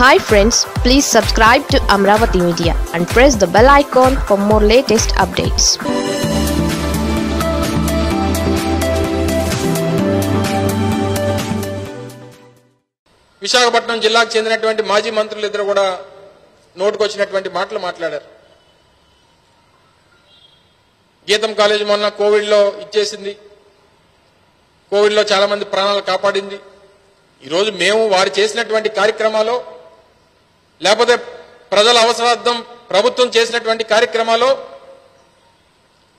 Hi friends please subscribe to Amaravati media and press the bell icon for more latest updates Visakhapatnam జిల్లాకు చెందినటువంటి మాజీ మంత్రులు ఇద్దరు కూడా నోటుకొచ్చినటువంటి మాటలు మాట్లాడారు. గీతం కాలేజ్ మొన్న కోవిడ్లో ఇచ్చేసింది. కోవిడ్లో చాలా మంది ప్రాణాలు కాపాడింది. ఈరోజు మేము వారు చేసినటువంటి కార్యక్రమాలు లేకపోతే ప్రజల అవసరార్థం ప్రభుత్వం చేసినటువంటి కార్యక్రమాలు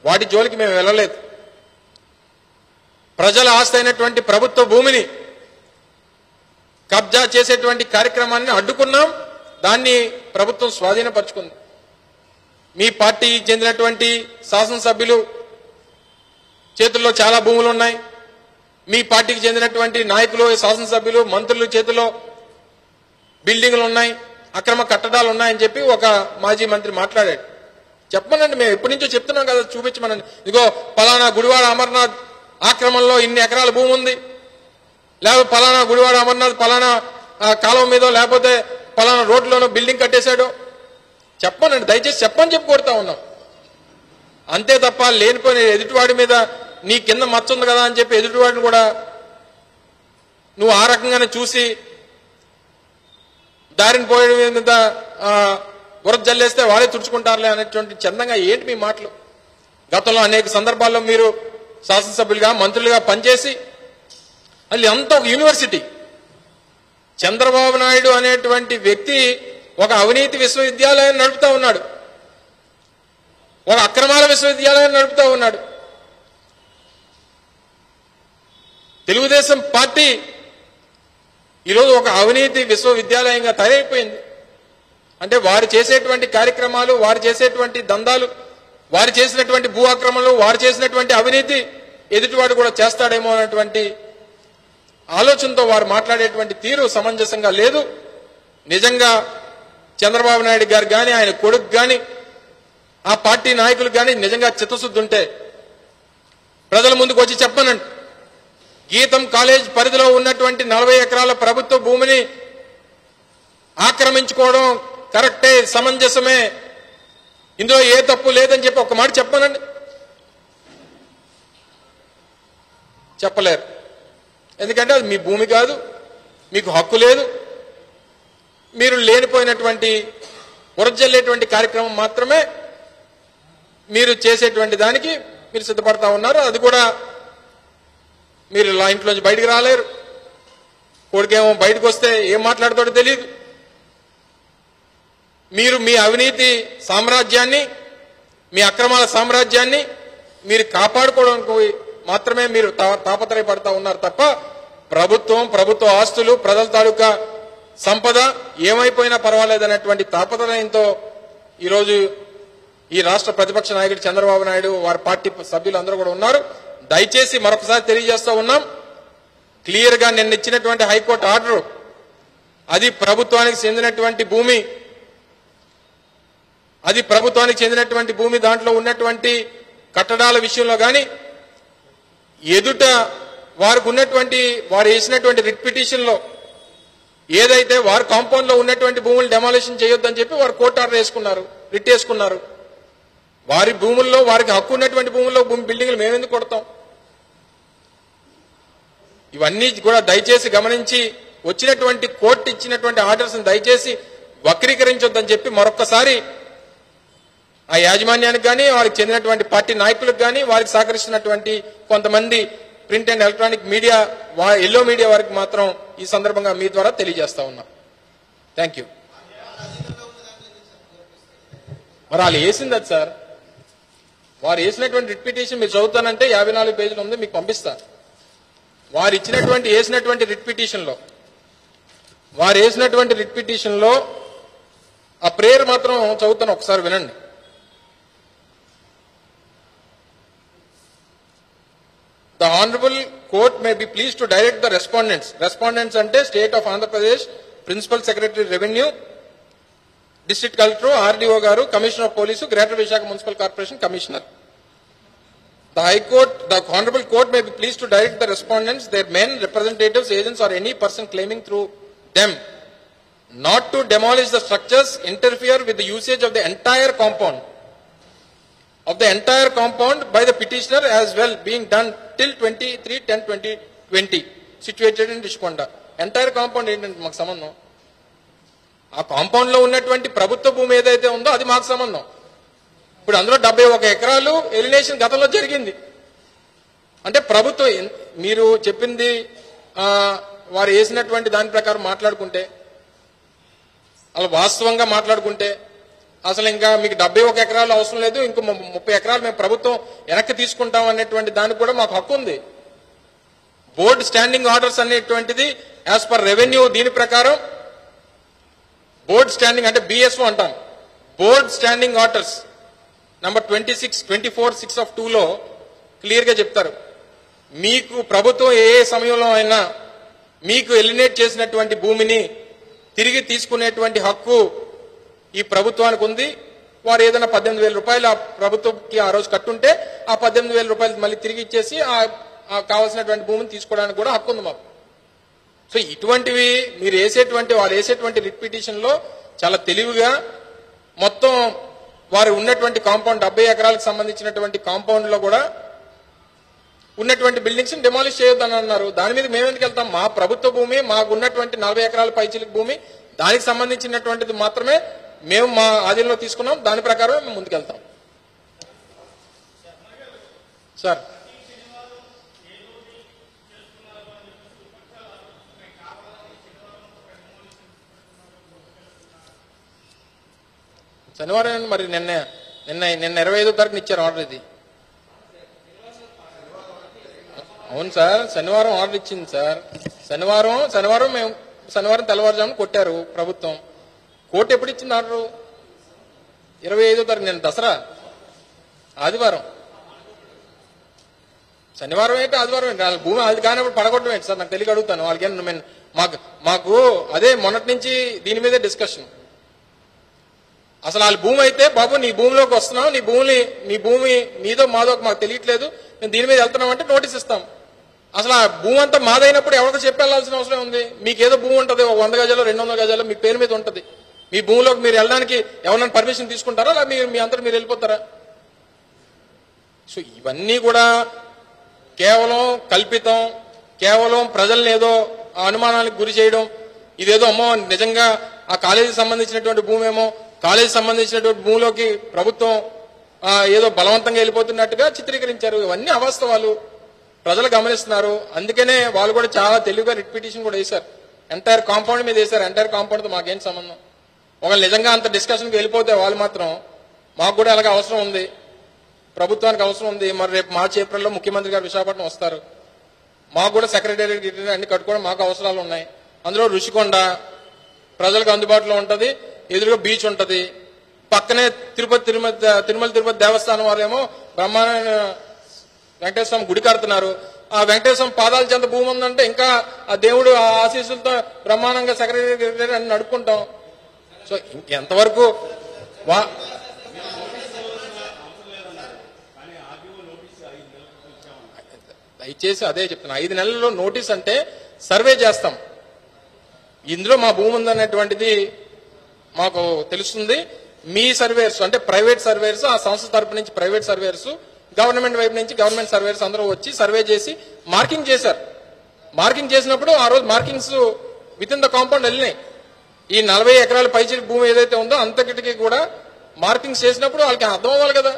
వాటి జోలికి మేము వెళ్ళలేదు. ప్రజల ఆస్తి అయినటువంటి ప్రభుత్వ భూమిని కబ్జా చేసేటువంటి కార్యక్రమాన్ని అడ్డుకున్నాం. దాన్ని ప్రభుత్వం స్వాధీనపరుచుకుంది. మీ పార్టీకి చెందినటువంటి శాసనసభ్యులు చేతుల్లో చాలా భూములు ఉన్నాయి. మీ పార్టీకి చెందినటువంటి నాయకులు శాసనసభ్యులు మంత్రుల చేతిలో బిల్డింగ్లు ఉన్నాయి. అక్రమ కట్టడాలు ఉన్నాయని చెప్పి ఒక మాజీ మంత్రి మాట్లాడాడు. చెప్పమనండి మేము ఎప్పటి నుంచో చెప్తున్నాం కదా చూపించమనండి. ఇదిగో పలానా గుడివాడ అమర్నాథ్ ఆక్రమణలో ఇన్ని ఎకరాల భూమి ఉంది. లేకపోతే పలానా గుడివాడ అమర్నాథ్ పలానా కాలం మీద లేకపోతే పలానా రోడ్లోనో బిల్డింగ్ కట్టేశాడు. చెప్పనండి దయచేసి చెప్పని చెప్పి కొడతా ఉన్నాం. అంతే తప్ప లేనిపోయిన ఎదుటివాడి మీద నీ కింద మచ్చ ఉంది కదా అని చెప్పి ఎదుటివాడిని కూడా నువ్వు ఆ రకంగానే చూసి దారిని పోయడం మీద ఆ, బురద జల్లేస్తే వాళ్ళే తుడుచుకుంటారులే అనేటువంటి చందంగా ఏంటి మీ మాటలు? గతంలో అనేక సందర్భాల్లో మీరు శాసనసభ్యులుగా మంత్రులుగా పనిచేసి అది అంత ఒక యూనివర్సిటీ. చంద్రబాబు నాయుడు అనేటువంటి వ్యక్తి ఒక అవినీతి విశ్వవిద్యాలయం నడుపుతా ఉన్నాడు. ఒక అక్రమాల విశ్వవిద్యాలయం నడుపుతా ఉన్నాడు. తెలుగుదేశం పార్టీ ఈరోజు ఒక అవినీతి విశ్వవిద్యాలయంగా తయారైపోయింది. అంటే వారు చేసేటువంటి కార్యక్రమాలు వారు చేసేటువంటి దందాలు వారు చేసినటువంటి భూ ఆక్రమణలు వారు చేసినటువంటి అవినీతి ఎదుటివాడు కూడా చేస్తాడేమో అనేటువంటి ఆలోచనతో వారు మాట్లాడేటువంటి తీరు సమంజసంగా లేదు. నిజంగా చంద్రబాబు నాయుడు గారు కానీ ఆయన కొడుకు కానీ ఆ పార్టీ నాయకులు కానీ నిజంగా చిత్తశుద్ధి ఉంటే ప్రజల ముందుకు వచ్చి చెప్పనండి. గీతం కాలేజ్ పరిధిలో ఉన్నటువంటి నలభై ఎకరాల ప్రభుత్వ భూమిని ఆక్రమించుకోవడం కరెక్టే సమంజసమే. ఇందులో ఏ తప్పు లేదని చెప్పి ఒక మాట చెప్పానండి. చెప్పలేరు. ఎందుకంటే అది మీ భూమి కాదు మీకు హక్కు లేదు. మీరు లేనిపోయినటువంటి ఉరజల్లేటువంటి కార్యక్రమం మాత్రమే మీరు చేసేటువంటి దానికి మీరు సిద్ధపడతా ఉన్నారు. అది కూడా మీరు ఇలా ఇంట్లోంచి బయటికి రాలేరు. కొడుకేమో బయటకు వస్తే ఏం మాట్లాడతాడో తెలియదు మీరు మీ అవినీతి సామ్రాజ్యాన్ని మీ అక్రమాల సామ్రాజ్యాన్ని మీరు కాపాడుకోవడానికి మాత్రమే మీరు తా- తాపత్రయపడతా ఉన్నారు తప్ప ప్రభుత్వం ప్రభుత్వ ఆస్తులు ప్రజల తాలూకా సంపద ఏమైపోయినా పర్వాలేదనేటువంటి తాపత్రయంతో ఈరోజు ఈ రాష్ట్ర ప్రతిపక్ష నాయకుడు చంద్రబాబు నాయుడు వారి పార్టీ సభ్యులు అందరూ కూడా ఉన్నారు. దయచేసి మరొకసారి తెలియజేస్తూ ఉన్నాం. క్లియర్గా నిన్న ఇచ్చినటువంటి హైకోర్టు ఆర్డర్ అది ప్రభుత్వానికి చెందినటువంటి భూమి అది ప్రభుత్వానికి చెందినటువంటి భూమి దాంట్లో ఉన్నటువంటి కట్టడాల విషయంలో కానీ ఎదుట వారికి ఉన్నటువంటి వారు వేసినటువంటి రిట్లో ఏదైతే వారి కాంపౌండ్లో ఉన్నటువంటి భూములు డెమాలిషన్ చేయొద్దని చెప్పి వారు కోర్టు ఆర్డర్ వేసుకున్నారు రిట్ వేసుకున్నారు. వారి భూముల్లో వారికి హక్కు ఉన్నటువంటి భూముల్లో భూమి బిల్డింగ్లు మేమెందుకు కొడతాం? ఇవన్నీ కూడా దయచేసి గమనించి వచ్చినటువంటి కోర్టు ఇచ్చినటువంటి ఆర్డర్స్ దయచేసి వక్రీకరించొద్దని చెప్పి మరొక్కసారి ఆ యాజమాన్యానికి కానీ వారికి చెందినటువంటి పార్టీ నాయకులకు కానీ వారికి సహకరిస్తున్నటువంటి కొంతమంది ప్రింట్ అండ్ ఎలక్ట్రానిక్ మీడియా వా- ఎల్లో మీడియా వారికి మాత్రం ఈ సందర్భంగా మీ ద్వారా తెలియజేస్తా ఉన్నా. Thank you. మరి వాళ్ళు వేసింది అది సార్. వారు వేసినటువంటి రిట్ మీరు చదువుతానంటే యాభై నాలుగు పేజీలు ఉంది మీకు పంపిస్తాను వారు ఇచ్చినటువంటి వేసినటువంటి రిట్ పిటిషన్లో వారు వేసినటువంటి రిట్ పిటిషన్లో ఆ ప్రేయర్ మాత్రం చదువుతాను ఒకసారి వినండి. The honourable court may be please to direct the respondents respondents అంటే state of Andhra Pradesh principal secretary revenue district collector RDO garu commissioner of police greater Visakha municipal corporation commissioner The High Court, the Honorable Court may be pleased to direct the respondents, their men, representatives, agents or any person claiming through them not to demolish the structures interfere with the usage of the entire compound of the entire compound by the petitioner as well being done till 23 10 2020 situated in Rishkonda entire compound ఏంటంటే మాకు సంబంధం ఆ కాంపౌండ్లో ఉన్నటువంటి ప్రభుత్వ భూమి ఏదైతే ఉందో అది మాకు సంబంధం ఇప్పుడు అందులో డెబ్బై ఒక ఎకరాలు ఎలినేషన్ గతంలో జరిగింది. అంటే ప్రభుత్వం మీరు చెప్పింది వారు వేసినటువంటి దాని ప్రకారం మాట్లాడుకుంటే అలా వాస్తవంగా మాట్లాడుకుంటే అసలు ఇంకా మీకు డెబ్బై ఒక ఎకరాలు అవసరం లేదు ఇంకో ముప్పై ఎకరాలు మేము ప్రభుత్వం వెనక్కి తీసుకుంటాం అనేటువంటి దానికి కూడా మాకు హక్కు ఉంది. బోర్డు స్టాండింగ్ ఆర్డర్స్ అనేటువంటిది యాజ్ పర్ రెవెన్యూ దీని ప్రకారం బోర్డ్ స్టాండింగ్ అంటే బిఎస్ఓ అంటాం. Board standing orders. Number twenty six twenty four six of టూలో క్లియర్గా చెప్తారు. మీకు ప్రభుత్వం ఏ సమయంలో అయినా మీకు ఎలినేట్ చేసినటువంటి భూమిని తిరిగి తీసుకునేటువంటి హక్కు ఈ ప్రభుత్వానికి ఉంది. వారు ఏదైనా పద్దెనిమిది వేల రూపాయలు ఆ ప్రభుత్వంకి ఆ రోజు కట్టుంటే ఆ పద్దెనిమిది వేల రూపాయలు మళ్ళీ తిరిగి ఇచ్చేసి ఆ కావాల్సినటువంటి భూమిని తీసుకోవడానికి కూడా హక్కు ఉంది మాకు. సో ఇటువంటివి మీరు వేసేటువంటి వారు వేసేటువంటి రిట్లో చాలా తెలివిగా మొత్తం వారు ఉన్నటువంటి కాంపౌండ్ డెబ్బై ఎకరాలకు సంబంధించినటువంటి కాంపౌండ్లో కూడా ఉన్నటువంటి బిల్డింగ్స్ డిమాలిష్ చేయొద్దని అన్నారు. దాని మీద మేము ఎందుకు వెళ్తాం? మా ప్రభుత్వ భూమి మాకు ఉన్నటువంటి నలభై ఎకరాల పైచిలిక భూమి దానికి సంబంధించినటువంటిది మాత్రమే మేము మా ఆధీనంలో తీసుకున్నాం. దాని ప్రకారం మేము ముందుకెళ్తాం. సార్. శనివారం మరి నిన్న నిన్న నిన్న ఇరవై ఐదో తారీఖున ఇచ్చారు ఆర్డర్ ఇది. అవును సార్ శనివారం ఆర్డర్ ఇచ్చింది సార్. శనివారం శనివారం మేము శనివారం తెల్లవారుజామున కొట్టారు ప్రభుత్వం. కోర్టు ఎప్పుడు ఇచ్చింది ఆర్డరు ఇరవై ఐదో తారీఖు నేను దసరా? ఆదివారం. శనివారం ఏంటి ఆదివారం ఏంటి? వాళ్ళ భూమి అది కానప్పుడు పడగొట్టడం ఏంటి సార్? నాకు తెలియక అడుగుతాను. వాళ్ళకి నేను- మాకు మాకు అదే మొన్నటి నుంచి దీని మీదే డిస్కషన్ అసలు వాళ్ళ భూమి అయితే బాబు నీ భూమిలోకి వస్తున్నావు నీ భూమిని నీ భూమి నీదో మాదో మాకు తెలియట్లేదు మేము దీని మీద వెళ్తున్నాం అంటే నోటీస్ ఇస్తాం. అసలు ఆ భూమి అంతా మాదైనప్పుడు ఎవరికి చెప్పి అవసరం ఉంది? మీకు ఏదో భూమి ఉంటుంది ఒక వంద గజాలు రెండు వందల గజాలు మీ పేరు మీద ఉంటుంది. మీ భూమిలోకి మీరు వెళ్ళడానికి ఎవరైనా పర్మిషన్ తీసుకుంటారా? లేదా మీరు మీ అందరూ మీరు వెళ్ళిపోతారా? సో ఇవన్నీ కూడా కేవలం కల్పితం కేవలం ప్రజల్ని ఏదో అనుమానానికి గురి చేయడం ఇదేదో అమ్మో నిజంగా ఆ కాలేజీకి సంబంధించినటువంటి భూమి ఏమో కాలేజీ సంబంధించినటువంటి భూమిలోకి ప్రభుత్వం ఏదో బలవంతంగా వెళ్ళిపోతున్నట్టుగా చిత్రీకరించారు. ఇవన్నీ అవాస్తవాలు. ప్రజలు గమనిస్తున్నారు. అందుకనే వాళ్ళు కూడా చాలా తెలివిగా రిట్ పిటిషన్ కూడా వేశారు. ఎంటైర్ కాంపౌండ్ మీద వేశారు. ఎంటైర్ కాంపౌండ్తో మాకేం సంబంధం? ఒకవేళ నిజంగా అంత డిస్కషన్కి వెళ్ళిపోతే వాళ్ళు మాత్రం మాకు కూడా అలాగే అవసరం ఉంది. ప్రభుత్వానికి అవసరం ఉంది. మరి రేపు మార్చి ఏప్రిల్లో ముఖ్యమంత్రి గారు విశాఖపట్నం వస్తారు. మాకు కూడా సెక్రటేరియట్ అన్ని కట్టుకోవడం మాకు అవసరాలు ఉన్నాయి. అందులో రుషికొండ ప్రజలకు అందుబాటులో ఉంటుంది. ఎదురుగా బీచ్ ఉంటది. పక్కనే తిరుపతి తిరుమల తిరుమల తిరుపతి దేవస్థానం వారేమో బ్రహ్మాండ వెంకటేశ్వర స్వామి గుడి కడుతున్నారు. ఆ వెంకటేశ్వర పాదాల చెంత భూమి ఉందంటే ఇంకా ఆ దేవుడు ఆ ఆశీస్సులతో బ్రహ్మాండంగా సెక్రటరీ అని నడుపుకుంటాం. సో ఎంతవరకు వా దయచేసి అదే చెప్తున్నా. ఐదు నెలల్లో నోటీస్ అంటే సర్వే చేస్తాం. ఇందులో మా భూమి ఉందనేటువంటిది మాకు తెలుస్తుంది. మీ సర్వేయర్స్ అంటే ప్రైవేట్ సర్వేయర్స్ ఆ సంస్థ తరపు నుంచి ప్రైవేట్ సర్వేయర్స్ గవర్నమెంట్ వైపు నుంచి గవర్నమెంట్ సర్వేయర్స్ అందరూ వచ్చి సర్వే చేసి మార్కింగ్ చేశారు. మార్కింగ్ చేసినప్పుడు ఆ రోజు markings within the compound వెళ్ళినాయి. ఈ నలభై ఎకరాల పైచి భూమి ఏదైతే ఉందో అంతటికి కూడా మార్కింగ్స్ చేసినప్పుడు వాళ్ళకి అర్థం అవ్వాలి కదా.